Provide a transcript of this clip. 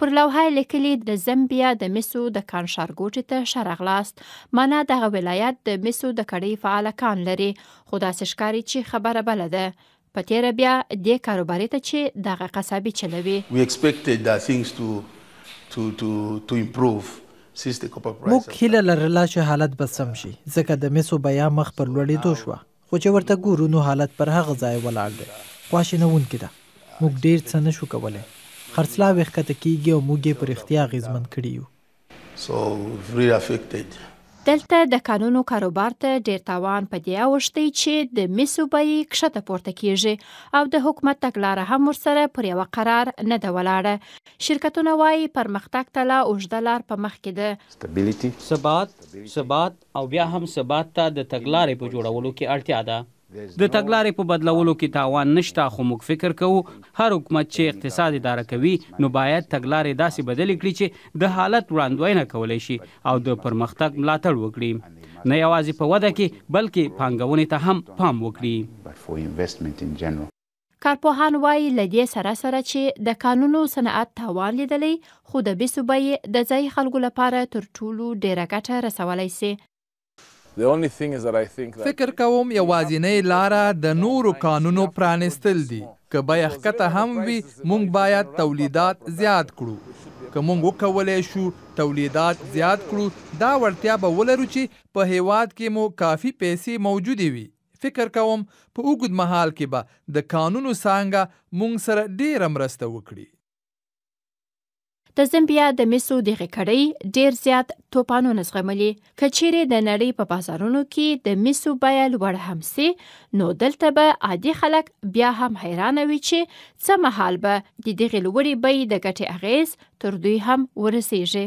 پر لوحه یې لیکلي د زمبیا د میسو د کان ښارګوټي ته ښه راغلاست معنا دغه ولایت د میسو د کړۍ فعاله کان لري خو داسې ښکاري چې خبره بله ده په تیره بیا دې کاروباري ته چې دغه قصابي چلوي We expected that things to to to to improve since the copper price موږ has هیله started لرله چې حالت به سم شي ځکه د مسو بیه مخ پر لوړېدو شوه. خو چې ورته ګورو نو حالت پر هغه ځای ولاړ دی. خواشینوونکې ده. موږ ډېر څه نه شو کولای. خرڅلاوې ښکته کېږي او موږ یې په رښتیا اغېزمن کړي یو. دلته د کانونو کاروبار ته ډېر تاوان په دې اوښتی چې د مسو بیې کښته پورته کېږي او د حکومت تګلاره هم ورسره پر یوه قرار نه ده ولاړه. شرکتونه وايي، پرمختګ ته لا اوږده لار په مخ کې ده. ثبات، ثبات، او بیا هم ثبات ته د تګلارې په جوړولو کې اړتیا ده. د تګلارې په بدلولو کې تاوان نشته، خو موږ فکر کوو، هر حکومت چې اقتصاد اداره کوي، نو باید تګلارې داسې بدلې کړي چې د حالت وړاندوینه کولی شي او د پرمختګ ملاتړ وکړي. نه یوازې په وده کې، بلکې پانګونې ته هم پام وکړي. کارپوهان وایي له دې سره سره چې د کانونو صنعت تاوان لیدلی خو د بیسو بیې د ځایي خلکو لپاره تر ټولو ډېره ګټه رسولی شي. فکر کوم یوازینۍ لاره د نورو کانونو پرانیستل دي، که بیه ښکته هم وي موږ باید تولیدات زیات کړو، که موږ وکولی شو تولیدات زیات کړو دا وړتیا به ولرو چې په هېواد کې مو کافي پیسې موجودې وي. فکر کوم په اوږد مهال کې به د کانونو څانګه مونږ سره ډېره مرسته وکړي. د زمبیا د مسو دغې کړۍ ډېر زیات توپانونه زغملي. که چېرې د نړۍ په بازارونو کې د مسو بیه لوړه هم سي، نو دلته به عادي خلک بیا هم حیرانه وي چې څه مهال به د دغې لوړې بیې د ګټې اغېز تر دوی هم ورسېږي.